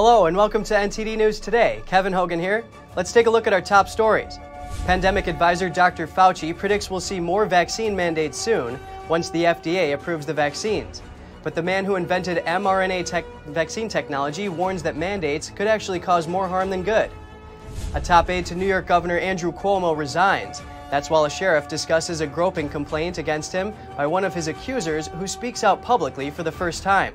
Hello and welcome to NTD News Today. Kevin Hogan here. Let's take a look at our top stories. Pandemic advisor Dr. Fauci predicts we'll see more vaccine mandates soon once the FDA approves the vaccines. But the man who invented mRNA vaccine technology warns that mandates could actually cause more harm than good. A top aide to New York Governor Andrew Cuomo resigns. That's while a sheriff discusses a groping complaint against him by one of his accusers who speaks out publicly for the first time.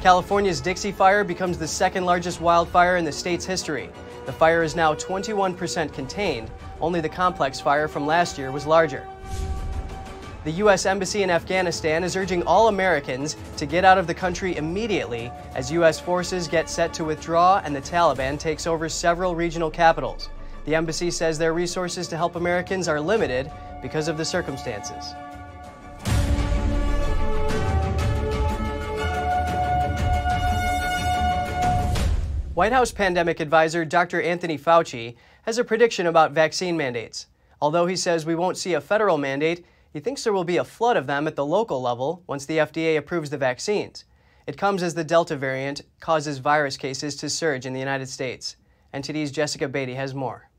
California's Dixie Fire becomes the second largest wildfire in the state's history. The fire is now 21% contained. Only the complex fire from last year was larger. The U.S. Embassy in Afghanistan is urging all Americans to get out of the country immediately as U.S. forces get set to withdraw and the Taliban takes over several regional capitals. The embassy says their resources to help Americans are limited because of the circumstances. White House pandemic advisor Dr. Anthony Fauci has a prediction about vaccine mandates. Although he says we won't see a federal mandate, he thinks there will be a flood of them at the local level once the FDA approves the vaccines. It comes as the Delta variant causes virus cases to surge in the United States. NTD's Jessica Beatty has more.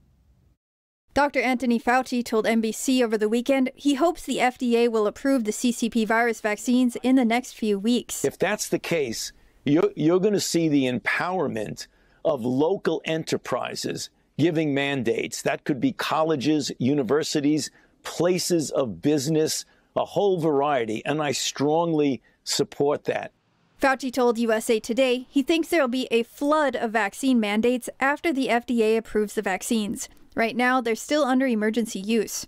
Dr. Anthony Fauci told NBC over the weekend he hopes the FDA will approve the CCP virus vaccines in the next few weeks. If that's the case, you're, you're going to see the empowerment of local enterprises giving mandates. That could be colleges, universities, places of business, a whole variety. And I strongly support that. Fauci told USA Today he thinks there will be a flood of vaccine mandates after the FDA approves the vaccines. Right now, they're still under emergency use.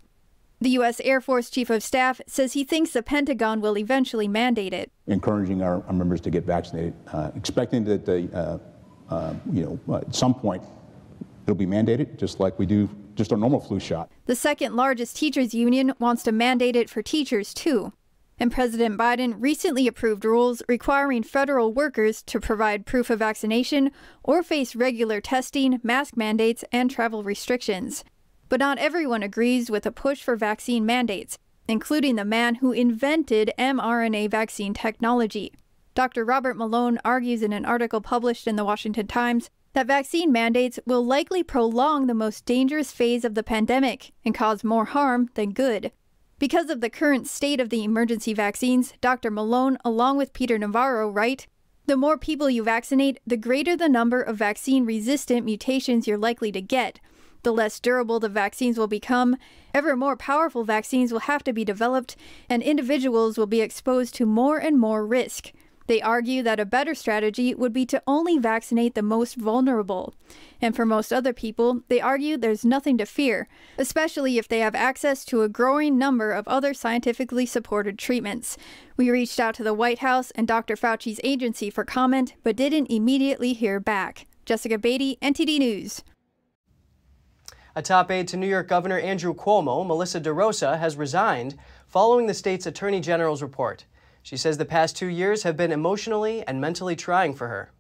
The U.S. Air Force Chief of Staff says he thinks the Pentagon will eventually mandate it. Encouraging our, our members to get vaccinated, uh, expecting that they, uh, uh, you know, at some point it'll be mandated, just like we do just a normal flu shot. The second largest teachers union wants to mandate it for teachers too. And President Biden recently approved rules requiring federal workers to provide proof of vaccination or face regular testing, mask mandates, and travel restrictions. But not everyone agrees with a push for vaccine mandates, including the man who invented mRNA vaccine technology. Dr. Robert Malone argues in an article published in the Washington Times that vaccine mandates will likely prolong the most dangerous phase of the pandemic and cause more harm than good. Because of the current state of the emergency vaccines, Dr. Malone, along with Peter Navarro, write The more people you vaccinate, the greater the number of vaccine resistant mutations you're likely to get, the less durable the vaccines will become, ever more powerful vaccines will have to be developed, and individuals will be exposed to more and more risk. They argue that a better strategy would be to only vaccinate the most vulnerable. And for most other people, they argue there's nothing to fear, especially if they have access to a growing number of other scientifically supported treatments. We reached out to the White House and Dr. Fauci's agency for comment, but didn't immediately hear back. Jessica Beatty, NTD News. A top aide to New York Governor Andrew Cuomo, Melissa DeRosa, has resigned following the state's Attorney General's report. She says the past two years have been emotionally and mentally trying for her.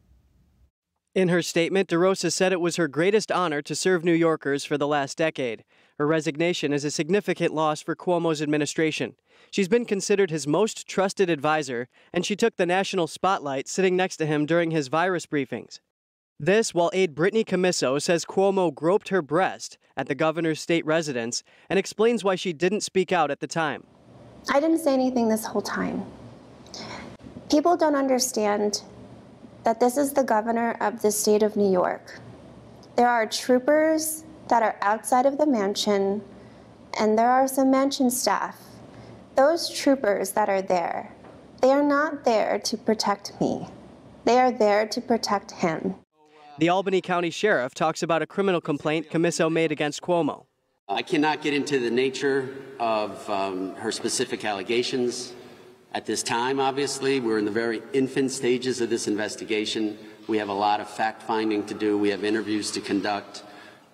In her statement, DeRosa said it was her greatest honor to serve New Yorkers for the last decade. Her resignation is a significant loss for Cuomo's administration. She's been considered his most trusted advisor, and she took the national spotlight sitting next to him during his virus briefings. This while aide Brittany Commisso says Cuomo groped her breast at the governor's state residence and explains why she didn't speak out at the time. I didn't say anything this whole time. People don't understand that this is the governor of the state of New York. There are troopers that are outside of the mansion, and there are some mansion staff. Those troopers that are there, they are not there to protect me. They are there to protect him. The Albany County Sheriff talks about a criminal complaint Commisso made against Cuomo. I cannot get into the nature of um, her specific allegations. At this time, obviously, we're in the very infant stages of this investigation. We have a lot of fact finding to do, we have interviews to conduct,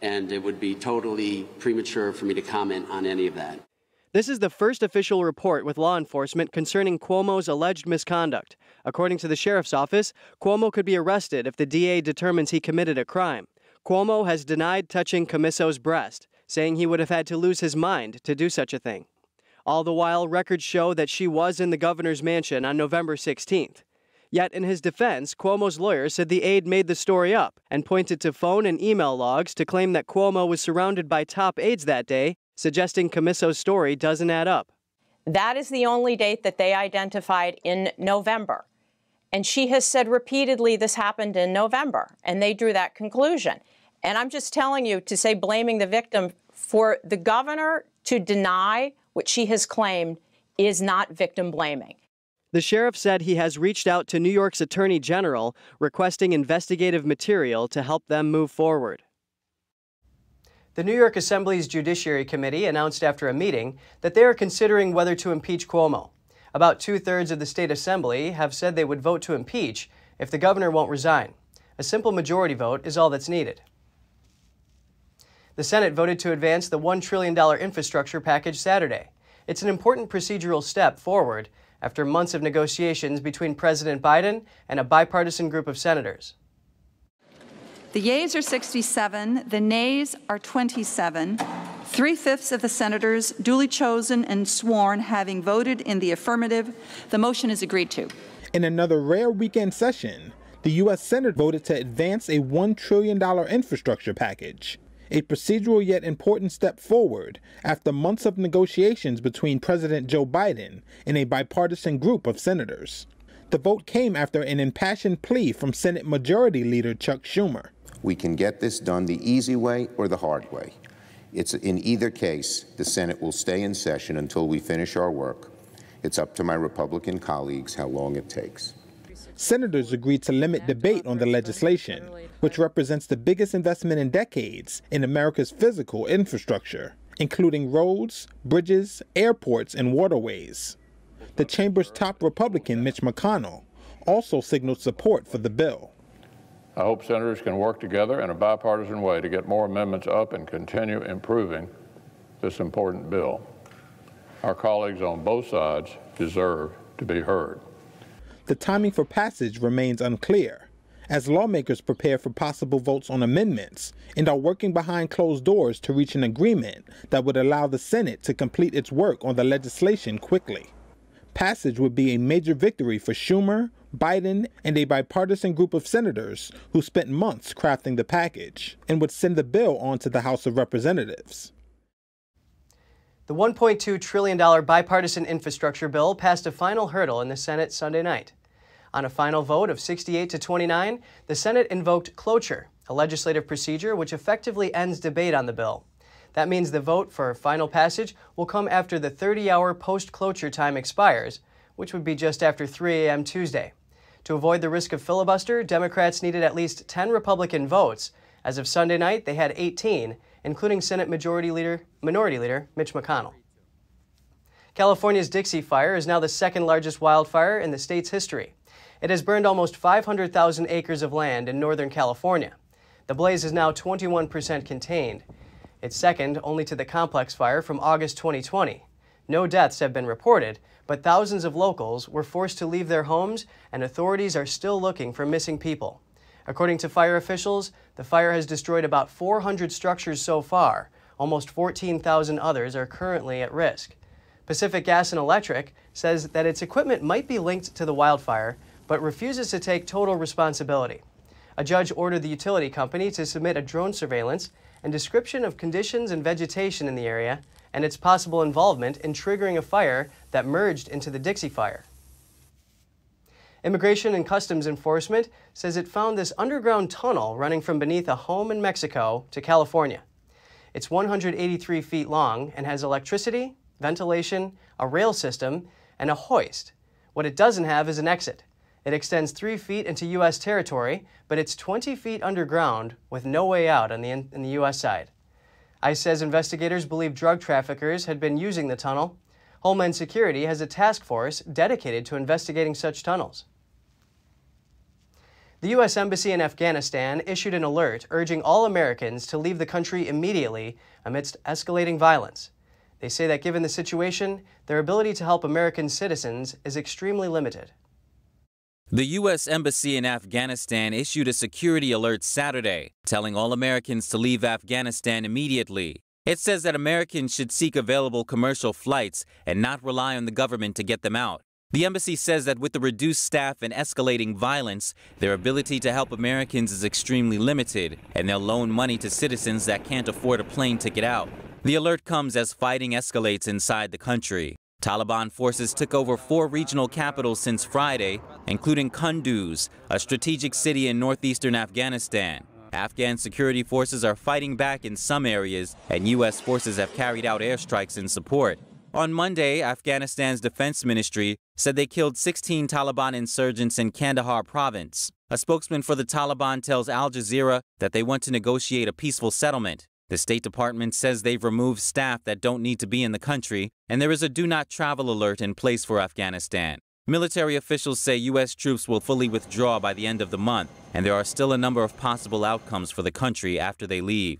and it would be totally premature for me to comment on any of that. This is the first official report with law enforcement concerning Cuomo's alleged misconduct. According to the sheriff's office, Cuomo could be arrested if the DA determines he committed a crime. Cuomo has denied touching Commisso's breast, saying he would have had to lose his mind to do such a thing. All the while, records show that she was in the governor's mansion on November 16th. Yet, in his defense, Cuomo's lawyer said the aide made the story up and pointed to phone and email logs to claim that Cuomo was surrounded by top aides that day, suggesting Commisso's story doesn't add up. That is the only date that they identified in November. And she has said repeatedly this happened in November, and they drew that conclusion. And I'm just telling you to say blaming the victim for the governor to deny what she has claimed is not victim blaming. The sheriff said he has reached out to New York's Attorney General requesting investigative material to help them move forward. The New York Assembly's Judiciary Committee announced after a meeting that they are considering whether to impeach Cuomo. About two thirds of the state assembly have said they would vote to impeach if the governor won't resign. A simple majority vote is all that's needed. The Senate voted to advance the $1 trillion infrastructure package Saturday. It's an important procedural step forward after months of negotiations between President Biden and a bipartisan group of senators. The yeas are 67, the nays are 27. Three fifths of the senators duly chosen and sworn having voted in the affirmative, the motion is agreed to. In another rare weekend session, the U.S. Senate voted to advance a $1 trillion infrastructure package a procedural yet important step forward after months of negotiations between President Joe Biden and a bipartisan group of senators. The vote came after an impassioned plea from Senate Majority Leader Chuck Schumer. We can get this done the easy way or the hard way. It's in either case, the Senate will stay in session until we finish our work. It's up to my Republican colleagues how long it takes. Senators agreed to limit debate on the legislation, which represents the biggest investment in decades in America's physical infrastructure, including roads, bridges, airports, and waterways. The chamber's top Republican, Mitch McConnell, also signaled support for the bill. I hope senators can work together in a bipartisan way to get more amendments up and continue improving this important bill. Our colleagues on both sides deserve to be heard the timing for passage remains unclear, as lawmakers prepare for possible votes on amendments and are working behind closed doors to reach an agreement that would allow the Senate to complete its work on the legislation quickly. Passage would be a major victory for Schumer, Biden, and a bipartisan group of senators who spent months crafting the package and would send the bill on to the House of Representatives. The $1.2 trillion bipartisan infrastructure bill passed a final hurdle in the Senate Sunday night. On a final vote of 68 to 29, the Senate invoked cloture, a legislative procedure which effectively ends debate on the bill. That means the vote for final passage will come after the 30 hour post cloture time expires, which would be just after 3 a.m. Tuesday. To avoid the risk of filibuster, Democrats needed at least 10 Republican votes. As of Sunday night, they had 18, including Senate Majority Leader, Minority Leader Mitch McConnell. California's Dixie Fire is now the second largest wildfire in the state's history. It has burned almost 500,000 acres of land in Northern California. The blaze is now 21% contained. It's second only to the complex fire from August 2020. No deaths have been reported, but thousands of locals were forced to leave their homes, and authorities are still looking for missing people. According to fire officials, the fire has destroyed about 400 structures so far. Almost 14,000 others are currently at risk. Pacific Gas and Electric says that its equipment might be linked to the wildfire, but refuses to take total responsibility. A judge ordered the utility company to submit a drone surveillance and description of conditions and vegetation in the area and its possible involvement in triggering a fire that merged into the Dixie Fire. Immigration and Customs Enforcement says it found this underground tunnel running from beneath a home in Mexico to California. It's 183 feet long and has electricity, ventilation, a rail system, and a hoist. What it doesn't have is an exit. It extends three feet into U.S. territory, but it's 20 feet underground with no way out on the, in, the U.S. side. ICE says investigators believe drug traffickers had been using the tunnel. Homeland Security has a task force dedicated to investigating such tunnels. The U.S. Embassy in Afghanistan issued an alert urging all Americans to leave the country immediately amidst escalating violence. They say that given the situation, their ability to help American citizens is extremely limited. The U.S. Embassy in Afghanistan issued a security alert Saturday, telling all Americans to leave Afghanistan immediately. It says that Americans should seek available commercial flights and not rely on the government to get them out. The embassy says that with the reduced staff and escalating violence, their ability to help Americans is extremely limited, and they'll loan money to citizens that can't afford a plane ticket out. The alert comes as fighting escalates inside the country. Taliban forces took over four regional capitals since Friday, including Kunduz, a strategic city in northeastern Afghanistan. Afghan security forces are fighting back in some areas, and U.S. forces have carried out airstrikes in support. On Monday, Afghanistan's defense ministry said they killed 16 Taliban insurgents in Kandahar province. A spokesman for the Taliban tells Al Jazeera that they want to negotiate a peaceful settlement. The State Department says they've removed staff that don't need to be in the country, and there is a do not travel alert in place for Afghanistan. Military officials say U.S. troops will fully withdraw by the end of the month, and there are still a number of possible outcomes for the country after they leave.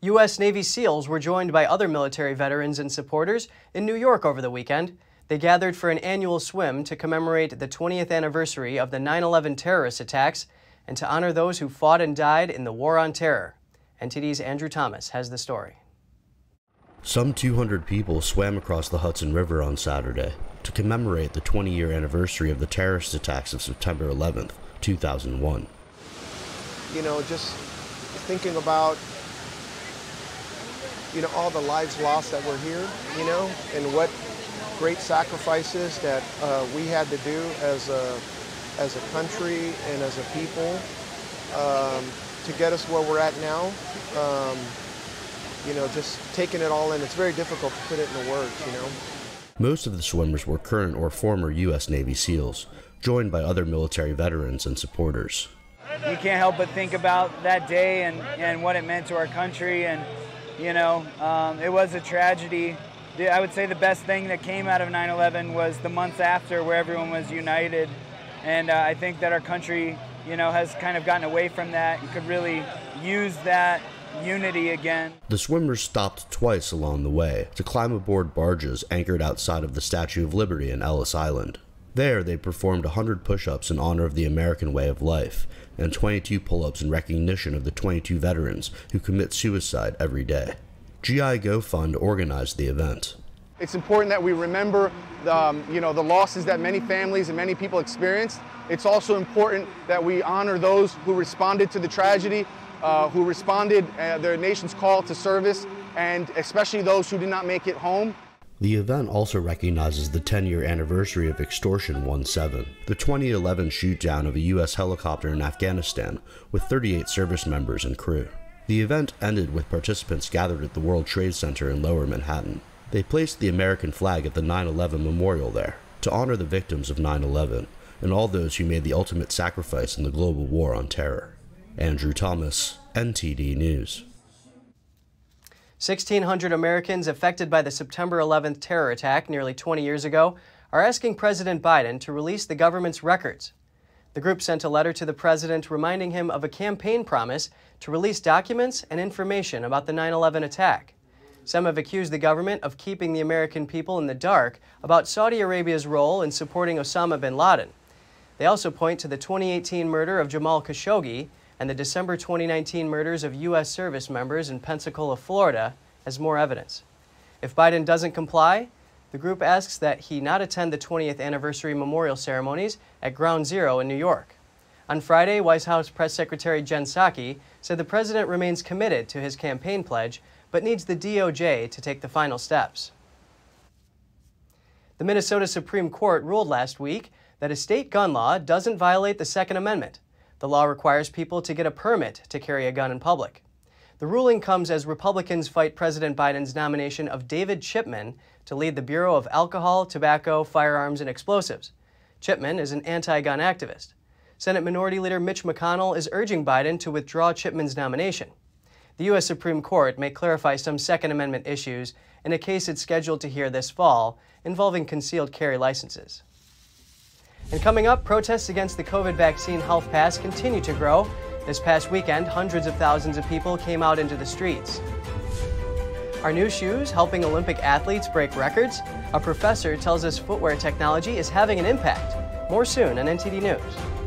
U.S. Navy SEALs were joined by other military veterans and supporters in New York over the weekend. They gathered for an annual swim to commemorate the 20th anniversary of the 9 11 terrorist attacks and to honor those who fought and died in the War on Terror. NTD's Andrew Thomas has the story. Some 200 people swam across the Hudson River on Saturday to commemorate the 20 year anniversary of the terrorist attacks of September 11th, 2001. You know, just thinking about you know, all the lives lost that were here, you know, and what great sacrifices that uh, we had to do as a, as a country and as a people um, to get us where we're at now. Um, you know, just taking it all in. It's very difficult to put it into words, you know. Most of the swimmers were current or former U.S. Navy SEALs, joined by other military veterans and supporters. You can't help but think about that day and, and what it meant to our country and you know, um, it was a tragedy. I would say the best thing that came out of 9 11 was the months after, where everyone was united. And uh, I think that our country, you know, has kind of gotten away from that and could really use that unity again. The swimmers stopped twice along the way to climb aboard barges anchored outside of the Statue of Liberty in Ellis Island. There, they performed 100 push ups in honor of the American way of life and 22 pull ups in recognition of the 22 veterans who commit suicide every day. GI Go Fund organized the event. It's important that we remember the, um, you know, the losses that many families and many people experienced. It's also important that we honor those who responded to the tragedy, uh, who responded uh, their nation's call to service, and especially those who did not make it home. The event also recognizes the 10 year anniversary of Extortion 17, the 2011 shootdown of a U.S. helicopter in Afghanistan with 38 service members and crew. The event ended with participants gathered at the World Trade Center in lower Manhattan. They placed the American flag at the 9 11 memorial there to honor the victims of 9 11 and all those who made the ultimate sacrifice in the global war on terror. Andrew Thomas, NTD News. 1,600 Americans affected by the September 11th terror attack nearly 20 years ago are asking President Biden to release the government's records. The group sent a letter to the president reminding him of a campaign promise to release documents and information about the 9 11 attack. Some have accused the government of keeping the American people in the dark about Saudi Arabia's role in supporting Osama bin Laden. They also point to the 2018 murder of Jamal Khashoggi and the December 2019 murders of U.S. service members in Pensacola, Florida, as more evidence. If Biden doesn't comply, the group asks that he not attend the 20th anniversary memorial ceremonies at Ground Zero in New York. On Friday, White House Press Secretary Jen Psaki said the president remains committed to his campaign pledge, but needs the DOJ to take the final steps. The Minnesota Supreme Court ruled last week that a state gun law doesn't violate the Second Amendment. The law requires people to get a permit to carry a gun in public. The ruling comes as Republicans fight President Biden's nomination of David Chipman to lead the Bureau of Alcohol, Tobacco, Firearms, and Explosives. Chipman is an anti gun activist. Senate Minority Leader Mitch McConnell is urging Biden to withdraw Chipman's nomination. The U.S. Supreme Court may clarify some Second Amendment issues in a case it's scheduled to hear this fall involving concealed carry licenses. And coming up, protests against the COVID vaccine health pass continue to grow. This past weekend, hundreds of thousands of people came out into the streets. Are new shoes helping Olympic athletes break records? A professor tells us footwear technology is having an impact. More soon on NTD News.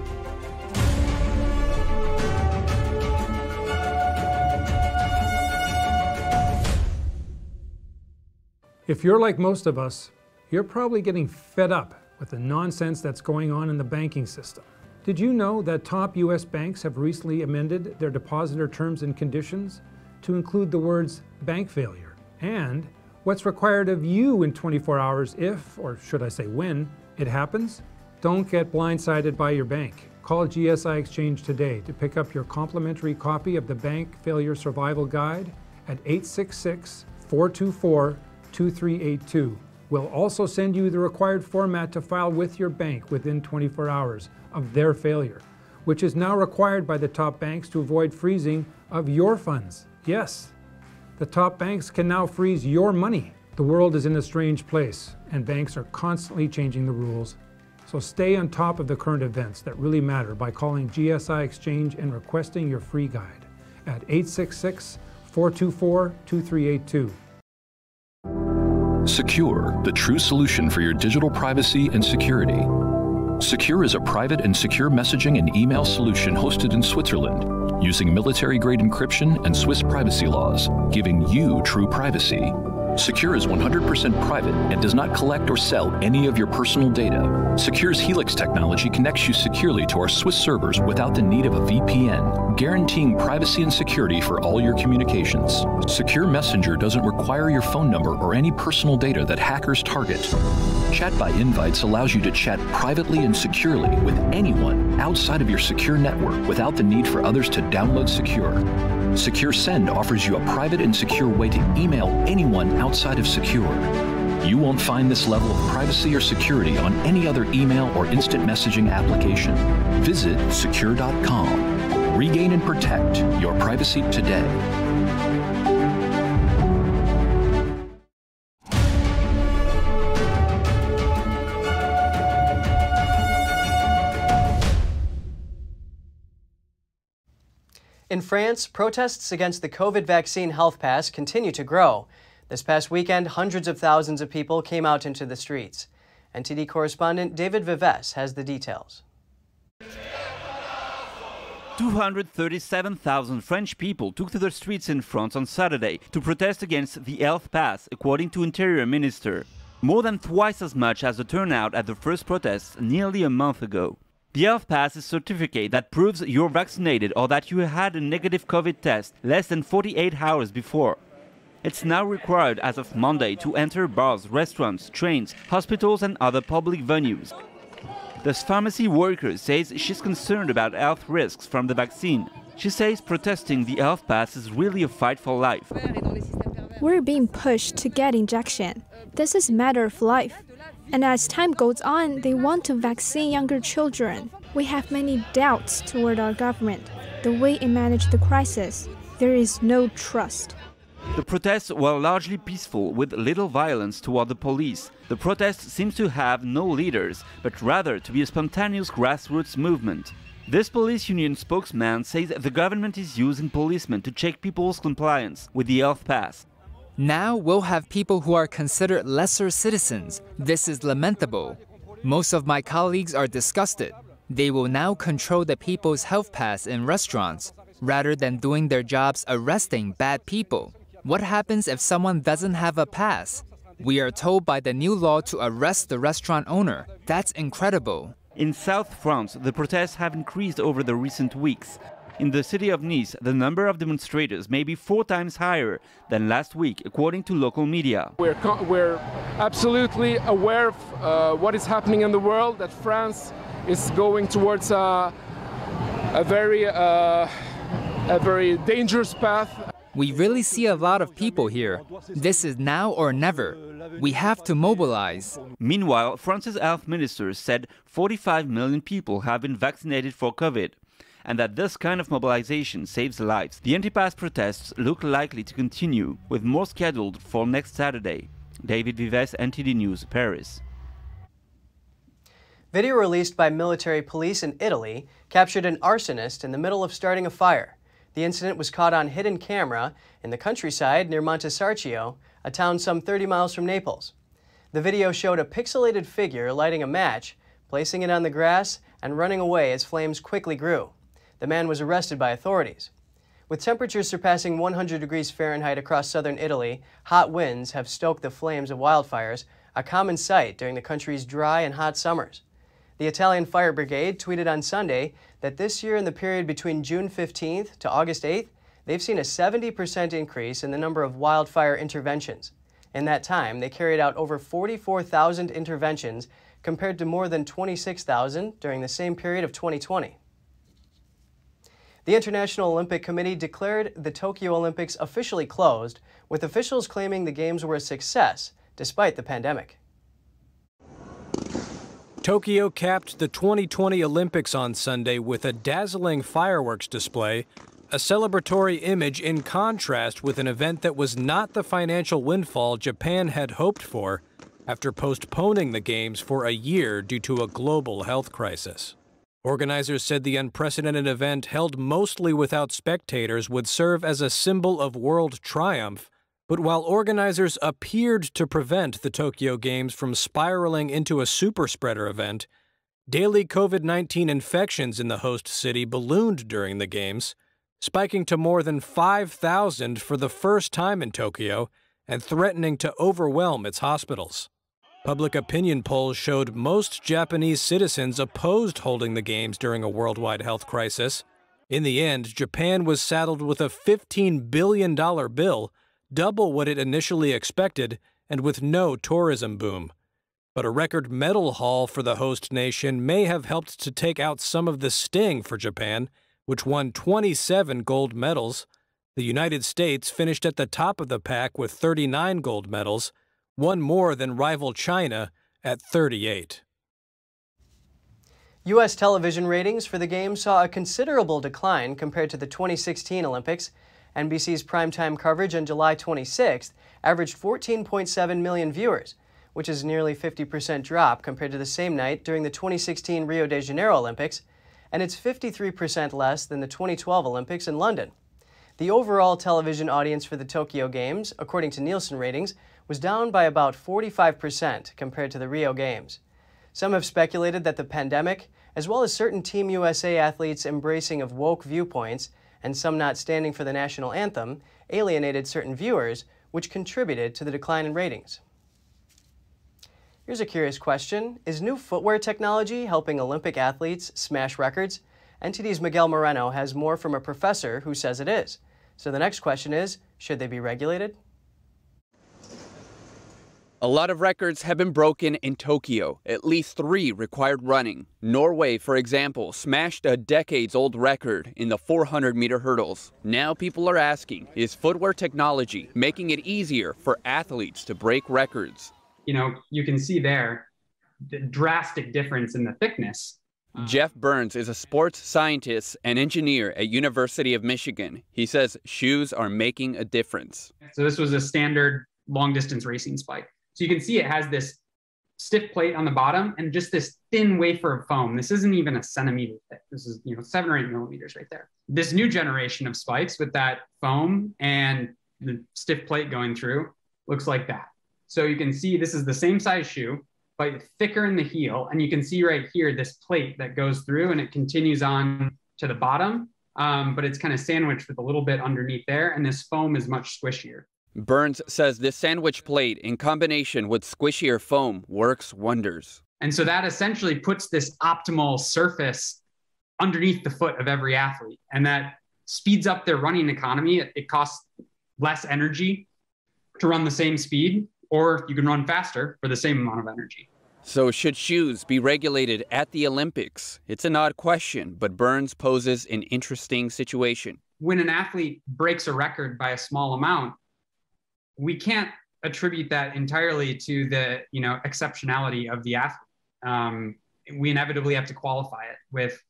If you're like most of us, You're probably getting fed up with the nonsense that's going on in the banking system. Did you know that top U.S. banks have recently amended their depositor terms and conditions to include the words bank failure and what's required of you in 24 hours if, or should I say when, it happens? Don't get blindsided by your bank. Call GSI Exchange today to pick up your complimentary copy of the Bank Failure Survival Guide at 866 424 2382. We'll also send you the required format to file with your bank within 24 hours of their failure, which is now required by the top banks to avoid freezing of your funds. Yes, the top banks can now freeze your money. The world is in a strange place, and banks are constantly changing the rules. So stay on top of the current events that really matter by calling GSI Exchange and requesting your free guide at 866 424 2382. Sekur, the true solution for your digital privacy and security. Sekur is a private and secure messaging and email solution hosted in Switzerland using military grade encryption and Swiss privacy laws, giving you true privacy. Sekur is 100% private and does not collect or sell any of your personal data. Sekur's Helix technology connects you securely to our Swiss servers without the need of a VPN, guaranteeing privacy and security for all your communications. Sekur Messenger doesn't require your phone number or any personal data that hackers target. Chat by Invites allows you to chat privately and securely with anyone outside of your secure network without the need for others to download Sekur. Sekur Send offers you a private and secure way to email anyone outside of Sekur. You won't find this level of privacy or security on any other email or instant messaging application. Visit sekur.com. Regain and protect your privacy today. In France, protests against the COVID vaccine health pass continue to grow. This past weekend, hundreds of thousands of people came out into the streets. NTD correspondent David Vives has the details. 237,000 French people took to the streets in France on Saturday to protest against the health pass, according to Interior Minister. More than twice as much as the turnout at the first protests nearly a month ago. The health pass is a certificate that proves you're vaccinated or that you had a negative COVID test less than 48 hours before. It's now required as of Monday to enter bars, restaurants, trains, hospitals and other public venues. This pharmacy worker says she's concerned about health risks from the vaccine. She says protesting the health pass is really a fight for life. We're being pushed to get injection. This is a matter of life. And as time goes on, they want to vaccine younger children. We have many doubts toward our government, the way it managed the crisis. There is no trust. The protests were largely peaceful with little violence toward the police. The protest seems to have no leaders, but rather to be a spontaneous grassroots movement. This police union spokesman says the government is using policemen to check people's compliance with the health pass. Now we'll have people who are considered lesser citizens. This is lamentable. Most of my colleagues are disgusted. They will now control the people's health pass in restaurants, rather than doing their jobs arresting bad people. What happens if someone doesn't have a pass? We are told by the new law to arrest the restaurant owner. That's incredible. In South France, the protests have increased over the recent weeks. In the city of Nice, the number of demonstrators may be four times higher than last week, according to local media. We're, we're absolutely aware of uh, what is happening in the world, that France is going towards a, a very, uh, a very dangerous path. We really see a lot of people here. This is now or never. We have to mobilize. Meanwhile, France's health minister said 45 million people have been vaccinated for COVID and that this kind of mobilization saves lives. The anti-pass protests look likely to continue, with more scheduled for next Saturday. David Vives, NTD News, Paris. Video released by military police in Italy captured an arsonist in the middle of starting a fire. The incident was caught on hidden camera in the countryside near Montesarchio, a town some 30 miles from Naples. The video showed a pixelated figure lighting a match, placing it on the grass, and running away as flames quickly grew. The man was arrested by authorities. With temperatures surpassing 100 degrees Fahrenheit across southern Italy, hot winds have stoked the flames of wildfires, a common sight during the country's dry and hot summers. The Italian Fire Brigade tweeted on Sunday that this year in the period between June 15th to August 8th, they've seen a 70% increase in the number of wildfire interventions. In that time, they carried out over 44,000 interventions compared to more than 26,000 during the same period of 2020. The International Olympic Committee declared the Tokyo Olympics officially closed, with officials claiming the Games were a success despite the pandemic. Tokyo capped the 2020 Olympics on Sunday with a dazzling fireworks display, a celebratory image in contrast with an event that was not the financial windfall Japan had hoped for after postponing the Games for a year due to a global health crisis. Organizers said the unprecedented event, held mostly without spectators, would serve as a symbol of world triumph. But while organizers appeared to prevent the Tokyo Games from spiraling into a super spreader event, daily COVID 19 infections in the host city ballooned during the Games, spiking to more than 5,000 for the first time in Tokyo and threatening to overwhelm its hospitals. Public opinion polls showed most Japanese citizens opposed holding the Games during a worldwide health crisis. In the end, Japan was saddled with a $15 billion bill, double what it initially expected, and with no tourism boom. But a record medal haul for the host nation may have helped to take out some of the sting for Japan, which won 27 gold medals. The United States finished at the top of the pack with 39 gold medals one more than rival China at 38. U.S. television ratings for the game saw a considerable decline compared to the 2016 Olympics. NBC's primetime coverage on July 26th averaged 14.7 million viewers, which is nearly 50% drop compared to the same night during the 2016 Rio de Janeiro Olympics, and it's 53% less than the 2012 Olympics in London. The overall television audience for the Tokyo Games, according to Nielsen ratings, was down by about 45% compared to the Rio Games. Some have speculated that the pandemic, as well as certain Team USA athletes embracing of woke viewpoints and some not standing for the national anthem, alienated certain viewers, which contributed to the decline in ratings. Here's a curious question. Is new footwear technology helping Olympic athletes smash records? NTD's Miguel Moreno has more from a professor who says it is. So the next question is, should they be regulated? A lot of records have been broken in Tokyo. At least three required running. Norway, for example, smashed a decades old record in the 400 meter hurdles. Now people are asking is footwear technology making it easier for athletes to break records? You know, you can see there the drastic difference in the thickness. Uh, Jeff Burns is a sports scientist and engineer at University of Michigan. He says shoes are making a difference. So this was a standard long distance racing spike. So you can see it has this stiff plate on the bottom and just this thin wafer of foam. This isn't even a centimeter thick. This is, you know, seven or eight millimeters right there. This new generation of spikes with that foam and the stiff plate going through looks like that. So you can see this is the same size shoe, but thicker in the heel. And you can see right here, this plate that goes through and it continues on to the bottom, um, but it's kind of sandwiched with a little bit underneath there. And this foam is much squishier. Burns says this sandwich plate, in combination with squishier foam, works wonders. And so that essentially puts this optimal surface underneath the foot of every athlete. And that speeds up their running economy. It, it costs less energy to run the same speed, or you can run faster for the same amount of energy. So, should shoes be regulated at the Olympics? It's an odd question, but Burns poses an interesting situation. When an athlete breaks a record by a small amount, we can't attribute that entirely to the you know exceptionality of the athlete. Um, we inevitably have to qualify it with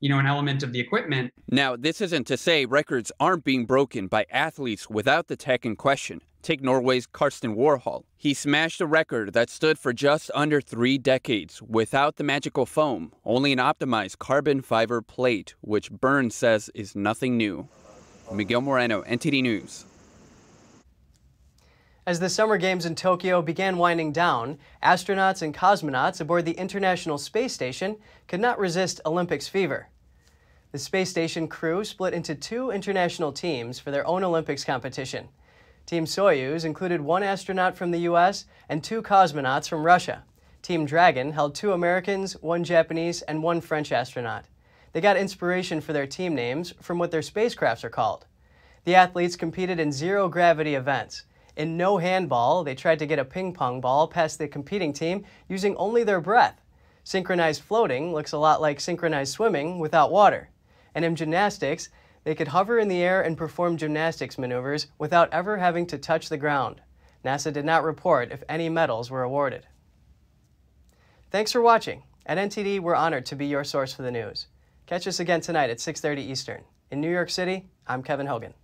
you know an element of the equipment. Now, this isn't to say records aren't being broken by athletes without the tech in question. Take Norway's Karsten Warholm. He smashed a record that stood for just under three decades without the magical foam, only an optimized carbon fiber plate, which Burns says is nothing new. Miguel Moreno, NTD News. As the Summer Games in Tokyo began winding down, astronauts and cosmonauts aboard the International Space Station could not resist Olympics fever. The space station crew split into two international teams for their own Olympics competition. Team Soyuz included one astronaut from the U.S. and two cosmonauts from Russia. Team Dragon held two Americans, one Japanese, and one French astronaut. They got inspiration for their team names from what their spacecrafts are called. The athletes competed in zero gravity events. In no handball, they tried to get a ping pong ball past the competing team using only their breath. Synchronized floating looks a lot like synchronized swimming without water. And in gymnastics, they could hover in the air and perform gymnastics maneuvers without ever having to touch the ground. NASA did not report if any medals were awarded. Thanks for watching. At NTD, we're honored to be your source for the news. Catch us again tonight at 6.30 Eastern. In New York City, I'm Kevin Hogan.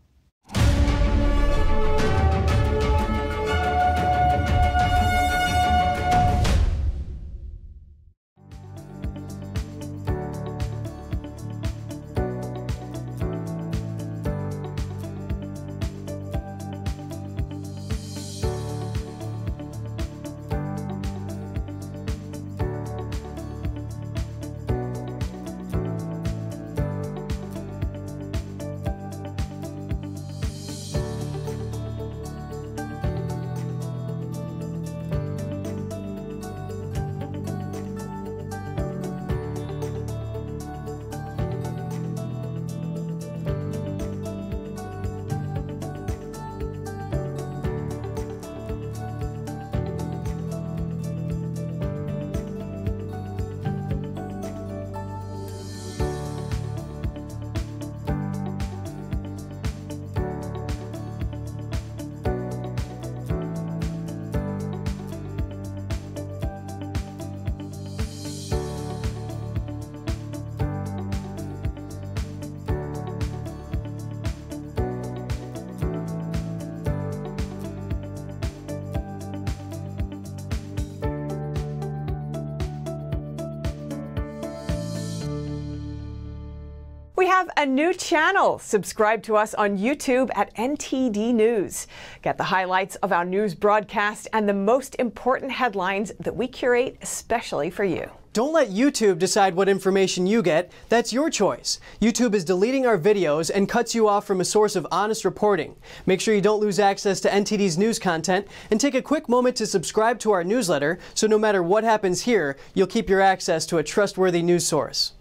Have a new channel. Subscribe to us on YouTube at NTD News. Get the highlights of our news broadcast and the most important headlines that we curate especially for you. Don't let YouTube decide what information you get. That's your choice. YouTube is deleting our videos and cuts you off from a source of honest reporting. Make sure you don't lose access to NTD's news content and take a quick moment to subscribe to our newsletter so no matter what happens here, you'll keep your access to a trustworthy news source.